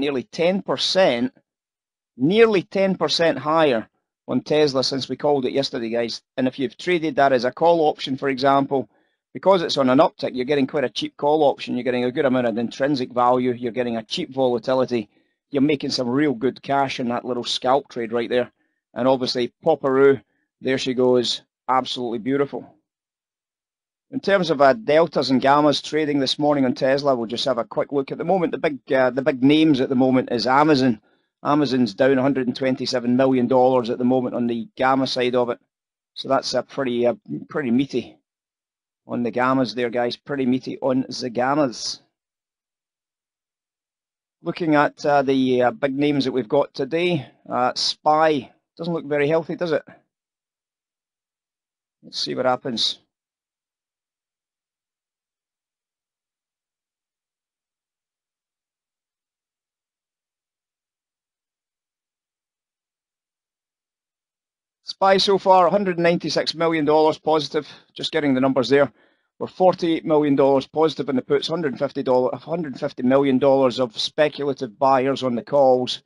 nearly 10%, nearly 10% higher on Tesla since we called it yesterday, guys. And if you've traded that as a call option, for example, because it's on an uptick, you're getting quite a cheap call option. You're getting a good amount of intrinsic value. You're getting a cheap volatility. You're making some real good cash in that little scalp trade right there. And obviously, Poparoo, there she goes, absolutely beautiful. In terms of uh, deltas and gammas trading this morning on Tesla, we'll just have a quick look. At the moment, the big uh, the big names at the moment is Amazon. Amazon's down 127 million dollars at the moment on the gamma side of it, so that's a pretty uh, pretty meaty on the gammas there, guys. Pretty meaty on the gammas. Looking at uh, the uh, big names that we've got today, uh, Spy doesn't look very healthy, does it? Let's see what happens. SPY so far, $196 million positive, just getting the numbers there. We're $48 million positive in the puts, $150, $150 million of speculative buyers on the calls.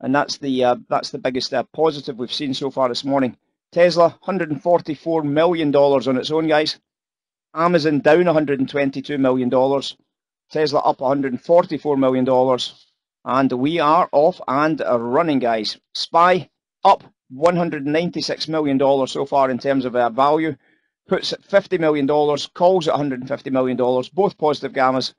And that's the uh, that's the biggest uh, positive we've seen so far this morning. Tesla, $144 million on its own, guys. Amazon down $122 million. Tesla up $144 million. And we are off and running, guys. SPY up $196 million so far in terms of uh, value, puts at $50 million, calls at $150 million, both positive gammas,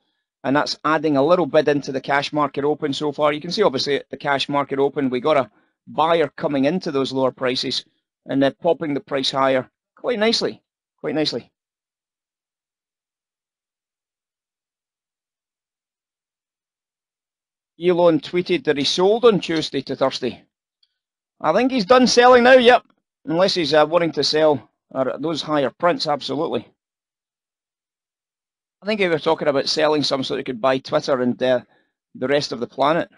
and that's adding a little bit into the cash market open so far. You can see obviously the cash market open, we got a buyer coming into those lower prices and then popping the price higher quite nicely, quite nicely. Elon tweeted that he sold on Tuesday to Thursday. I think he's done selling now, yep. Unless he's uh, wanting to sell uh, those higher prints, absolutely. I think he was talking about selling some so he could buy Twitter and uh, the rest of the planet.